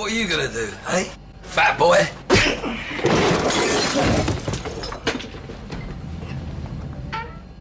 what are you gonna do, hey, Fat boy?